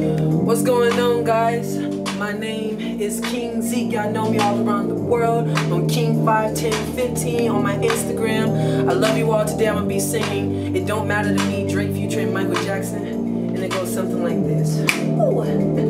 What's going on, guys? My name is King Zeek. Y'all know me all around the world on King 51015 on my Instagram. I love you all. Today I'm gonna be singing "It Don't Matter to Me" Drake, Future, and Michael Jackson, and it goes something like this. Ooh.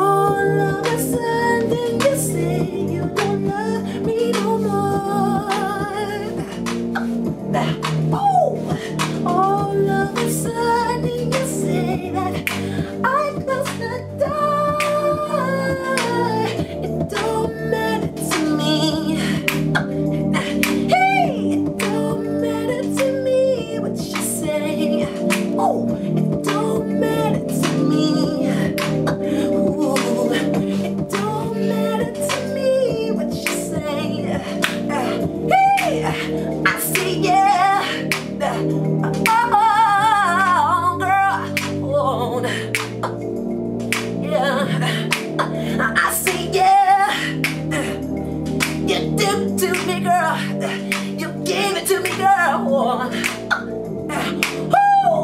Oh.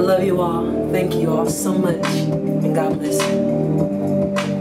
I love you all. Thank you all so much. And God bless you.